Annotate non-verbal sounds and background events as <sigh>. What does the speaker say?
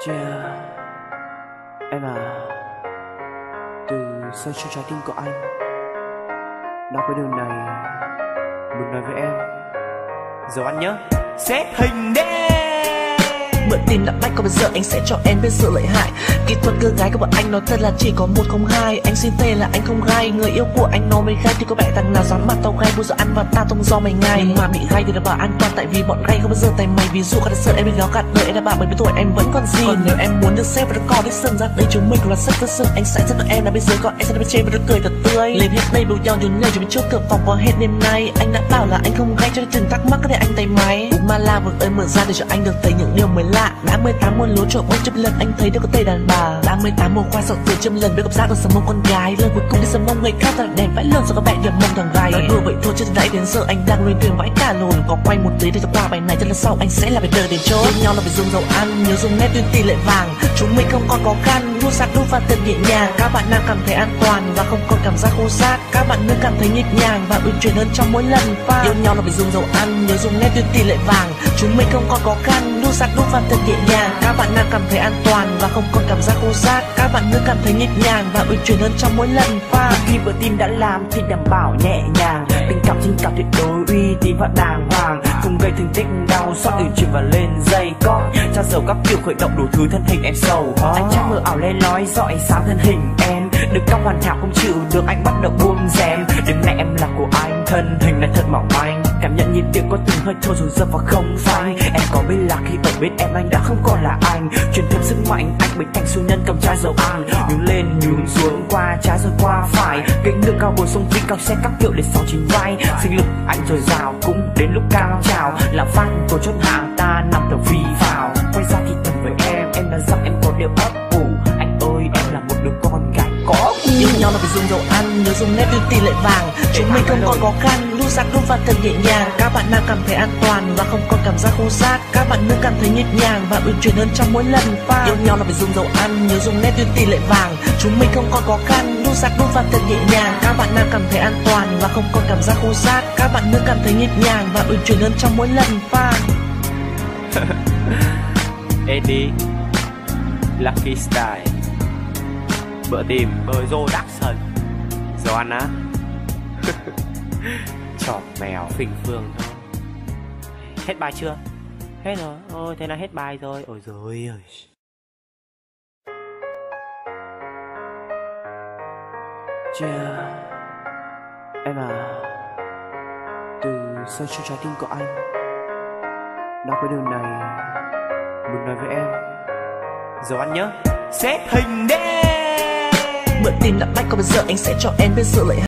Chia Em à Từ sâu trong trái tim của anh Đã có điều này Muốn nói với em. Dấu anh nhớ. Xếp hình đen Mượn tìm đã bách còn bây giờ anh sẽ cho em biết sự lợi hại? Kỹ thuật cơ gái của bọn anh nói thật là chỉ có một không hai. Anh xin thề là anh không gai. Người yêu của anh nó mới gai thì có vẻ thằng nào dám mặt tao gai bây giờ ăn và ta không do mày ngay Nhưng mà bị gai thì là bảo an toàn Tại vì bọn gai không bao giờ tay mày. Ví dụ cả sợ em bị gáo gạt đời Em đã bảo 70 tuổi em vẫn còn gì. Còn nếu em muốn được xếp và được co biết sừng ra, đây chúng mình cũng là sắc với sừng Anh sẽ rất đợi em là bên dưới còn em sẽ bên trên và được cười thật tươi. Lên hết đây bầu nhau nhún nhảy chúng mình trước cửa phòng có hết đêm nay. Anh đã bảo là anh không gai cho nên đừng thắc mắc cái này anh tay máy. Mà ma la vực ơi, mở ra để cho anh được thấy những điều mới lạ đã 18 muôn lúa trộn ôm chấp lần anh thấy đều có tay đàn bà đã 18 mùa khoa sậu từ trăm lần biết gặp giác được sầm mông con gái. Lần cuối cùng đi sầm mông người khác thật đèn vãi lượn rồi có vẻ điểm mông thằng gái. Nói đùa vậy thôi chứ nãy đến giờ anh đang luyện thuyền vãi cả lồn có quay một tí để cho qua bài này cho lần sau anh sẽ là bài đời để chốt. Yêu nhau là phải dùng dầu ăn nhớ dùng nét tuyên tỷ lệ vàng. Chúng mình không còn khó khăn đua sát đua và thật nhẹ nhàng. Các bạn nam cảm thấy an toàn và không còn cảm giác khô sát các bạn nữ cảm thấy nhịp nhàng và uyển chuyển hơn trong mỗi lần pha yêu nhau là phải dùng dầu ăn nhớ dùng nét tuyên tỷ lệ vàng. Chúng mình không còn khó khăn đua sát đua và thật nhẹ nhàng. Các bạn nam cảm thấy an toàn và không còn cảm giác khô giác các bạn nữ cảm thấy nhịp nhàng và uyển chuyển hơn trong mỗi lần pha khi vừa tim đã làm thì đảm bảo nhẹ nhàng. Tình cảm trên cảm tuyệt đối uy tín và đàng hoàng. Không gây thương tích đau xót uyển chuyển và lên dây con cha dầu các kiểu khởi động đủ thứ thân hình em sầu anh chắc mơ ảo le lói dọi sáng thân hình em. Được cao hoàn hảo không chịu được, anh bắt đầu buông rèm đêm nay em là của anh, thân hình này thật mỏng manh có từng hơi thô dù dập và không phai. Em có biết là khi ở bên em, anh đã không còn là anh. Truyền thêm sức mạnh, anh biến thành siêu nhân cầm chai dầu ăn. Nhún lên, nhún xuống, qua trái rồi qua phải. Kính đường cao bồi sông vinh cao xe các kiểu để sáu chính vai. Sinh lực anh dồi dào, cũng đến lúc cao trào. Làm phát của chốt hàng ta nằm thở phi vào quay ra thì thầm với em em đã dặn em có điều ấp ủ. Anh ơi, em là một đứa con gái có. Yêu nhau là phải dùng dầu ăn, nhớ dùng nét tuyên tỷ lệ vàng. Chúng mình không còn khó khăn đu sát đu và thật nhẹ nhàng. Các bạn nam cảm thấy an toàn và không còn cảm giác khô sát các bạn nữ cảm thấy nhịp nhàng và uyển chuyển hơn trong mỗi lần pha yêu nhau là phải dùng dầu ăn, nhớ dùng nét tuyên tỷ lệ vàng. Chúng mình không còn khó khăn đu sát đúng và thật nhẹ nhàng. Các bạn nam cảm thấy an toàn và không còn cảm giác khô sát các bạn nữ cảm thấy nhịp nhàng và uyển chuyển hơn trong mỗi lần pha <laughs> Eddie, Lucky Style. Bữa tìm bơi rô đắc sần Chọc mèo. Phình phương thôi. Hết bài chưa? Hết rồi, ôi thế là hết bài rồi. Ôi rồi ơi. Chia Em à Từ sâu trong trái tim của anh Đã có điều này Muốn nói với em. Dấu ăn nhớ. Xếp hình đen. Mượn tìm lặng bách còn bây giờ anh sẽ cho em biết sự lợi